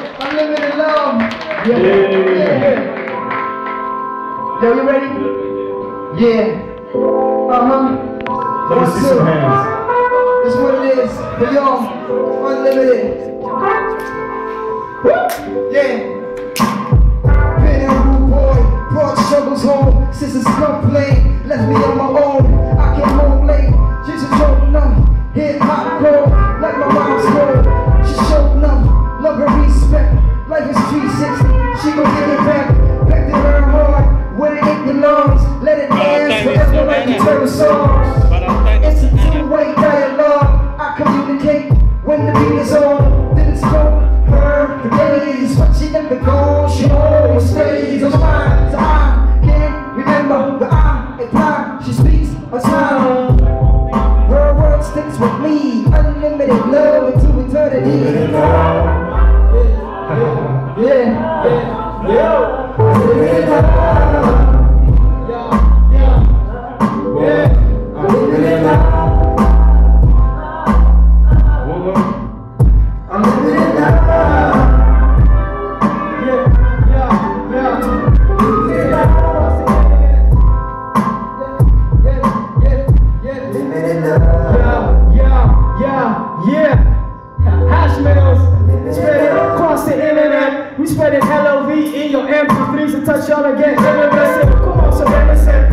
Yeah, unlimited love. Yeah. Yeah. yeah. Yo, you ready? Yeah. Uh-huh. Let me see some hands. This is what it is. For y'all, unlimited. Woo! Yeah. Been a rude boy, brought struggles home. Sisters complain, left me on my own. I came home Unlimited love into eternity. Yeah, yeah, yeah, yeah. Unlimited internet. We spread it LOV in your MP3s and touch y'all again. Internet. Come on, so listen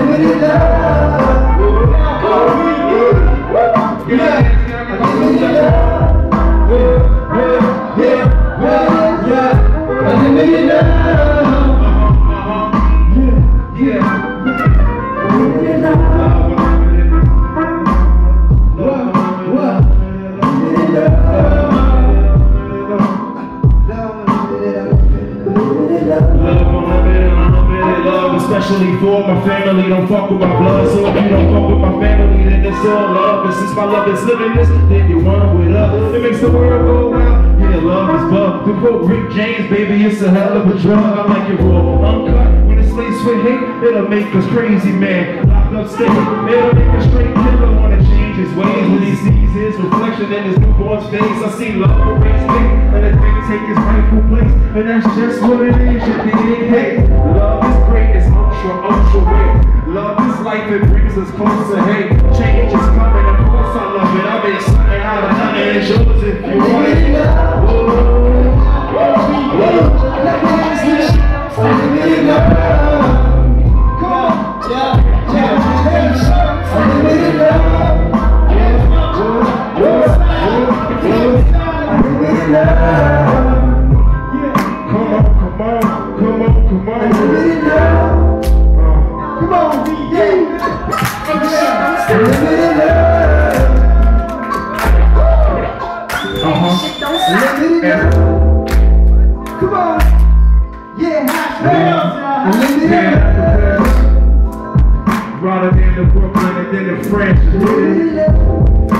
yeah. Unlimited love. For my family. Don't fuck with my blood, so if you don't fuck with my family, then it's all love. And since my love is limitless, then you one with us. It makes the world go round. Yeah, love is love. To quote Rick James, baby, it's a hell of a drug. I like it raw, uncut. When it's laced with hate, it'll make us crazy, man. Locked up state, it'll make a straight killer wanna change his ways. When he sees his reflection in his newborn's face, I see love erase hate, and it take his rightful place. And that's just what it is, you dig hate. Love is brings us closer. Hey, change is coming, of course I love it. I make something out of nothing, it's yours if you want it. Whoa. Love. Rotterdam to Brooklyn and then to love.